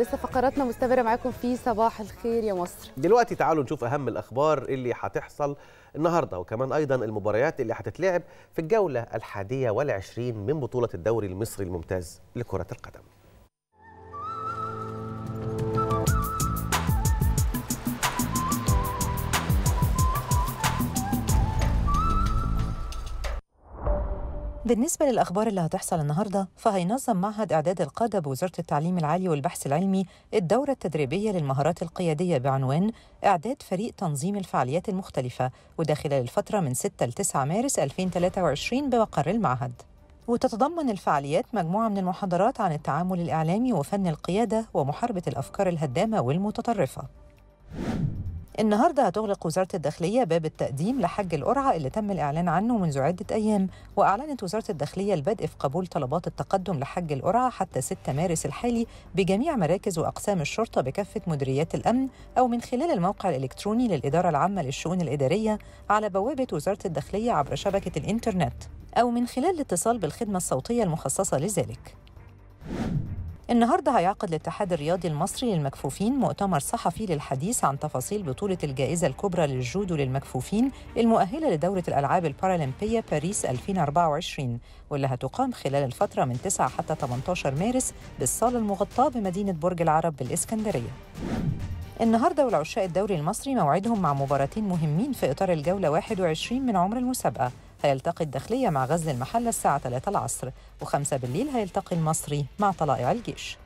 لسه فقراتنا مستمرة معاكم في صباح الخير يا مصر. دلوقتي تعالوا نشوف أهم الأخبار اللي هتحصل النهاردة وكمان أيضا المباريات اللي هتتلعب في الجولة الحادية والعشرين من بطولة الدوري المصري الممتاز لكرة القدم. بالنسبة للأخبار اللي هتحصل النهاردة فهينظم معهد إعداد القادة بوزارة التعليم العالي والبحث العلمي الدورة التدريبية للمهارات القيادية بعنوان إعداد فريق تنظيم الفعاليات المختلفة وده خلال الفترة من 6 ل 9 مارس 2023 بمقر المعهد. وتتضمن الفعاليات مجموعة من المحاضرات عن التعامل الإعلامي وفن القيادة ومحاربة الأفكار الهدامة والمتطرفة. النهارده هتغلق وزارة الداخلية باب التقديم لحج القرعة اللي تم الإعلان عنه منذ عدة أيام وأعلنت وزارة الداخلية البدء في قبول طلبات التقدم لحج القرعة حتى 6 مارس الحالي بجميع مراكز وأقسام الشرطة بكافة مديريات الأمن أو من خلال الموقع الإلكتروني للإدارة العامة للشؤون الإدارية على بوابة وزارة الداخلية عبر شبكة الإنترنت أو من خلال الاتصال بالخدمة الصوتية المخصصة لذلك. النهارده هيعقد الاتحاد الرياضي المصري للمكفوفين مؤتمر صحفي للحديث عن تفاصيل بطولة الجائزة الكبرى للجودو للمكفوفين المؤهلة لدورة الألعاب البارالمبية باريس 2024 واللي هتقام خلال الفترة من 9 حتى 18 مارس بالصالة المغطاة بمدينة برج العرب بالإسكندرية. النهارده والعشاق الدوري المصري موعدهم مع مباراتين مهمين في إطار الجولة 21 من عمر المسابقة هيلتقي الداخلية مع غزل المحلة الساعة 3 العصر و5 بالليل هيلتقي المصري مع طلائع الجيش.